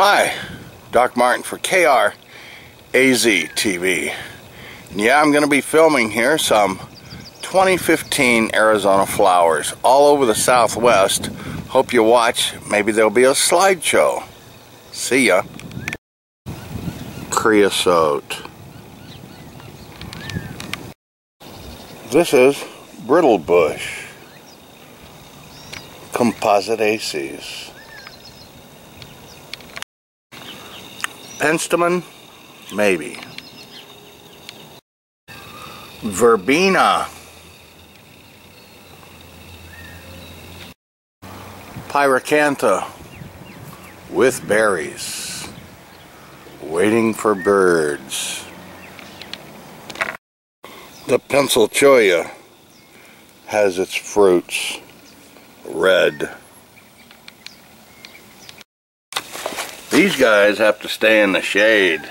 Hi, Doc Martin for KR AZ TV. Yeah, I'm going to be filming here some 2015 Arizona flowers all over the southwest. Hope you watch. Maybe there'll be a slideshow. See ya. Creosote. This is brittle bush. Compositaceae. Penstemon? Maybe. Verbena. Pyracantha with berries. Waiting for birds. The pencil cholla has its fruits red. These guys have to stay in the shade.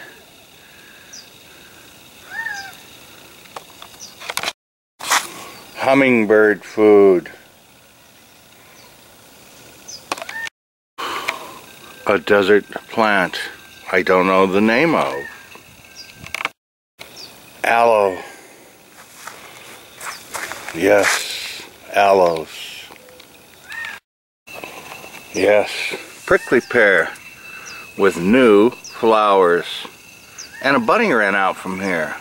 Hummingbird food. A desert plant I don't know the name of. Aloe. Yes, aloes. Yes, prickly pear with new flowers. And a bunny ran out from here.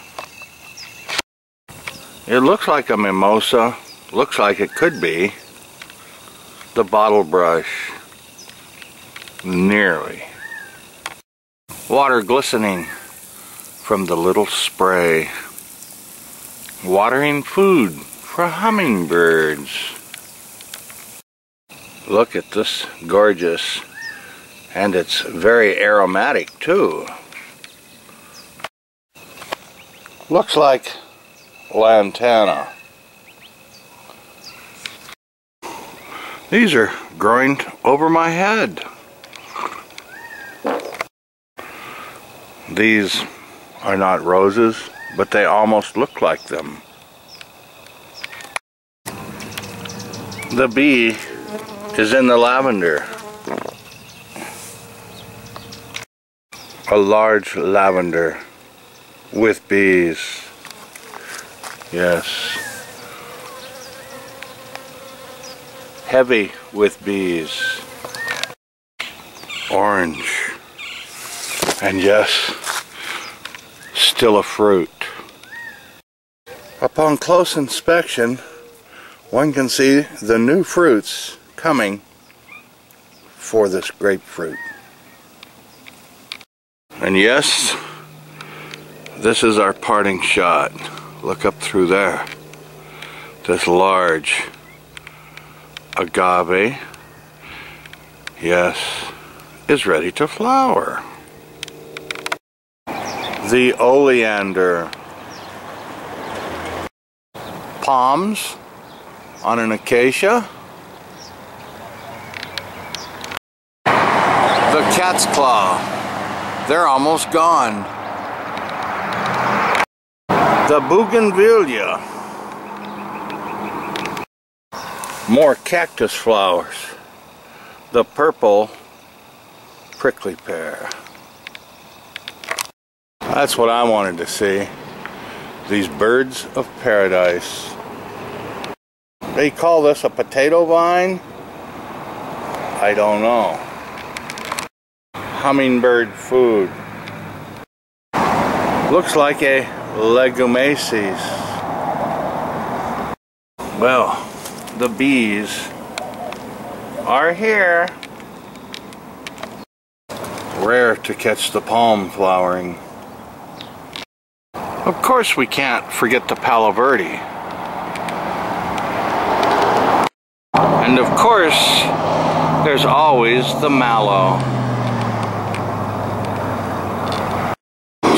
It looks like a mimosa. Looks like it could be. The bottle brush. Nearly. Water glistening from the little spray. Watering food for hummingbirds. Look at this gorgeous and it's very aromatic too. Looks like lantana. These are growing over my head. These are not roses, but they almost look like them. The bee is in the lavender. A large lavender with bees. Yes. Heavy with bees. Orange. And yes, still a fruit. Upon close inspection, one can see the new fruits coming for this grapefruit. And yes, this is our parting shot. Look up through there. This large agave, yes, is ready to flower. The oleander. Palms on an acacia. The cat's claw. They're almost gone. The bougainvillea. More cactus flowers. The purple prickly pear. That's what I wanted to see. These birds of paradise. They call this a potato vine? I don't know. Hummingbird food. Looks like a legumiaceae. Well, the bees are here. Rare to catch the palm flowering. Of course we can't forget the Palo Verde. And of course, there's always the mallow.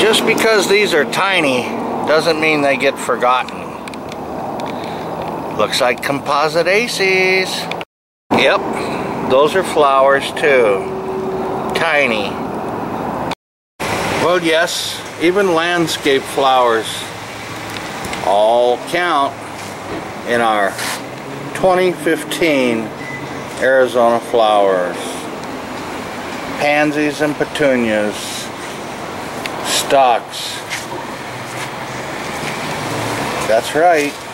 Just because these are tiny doesn't mean they get forgotten. Looks like composite aces. Yep, those are flowers too. Tiny. Well, yes, even landscape flowers all count in our 2015 Arizona flowers. pansies and petunias, stocks. That's right.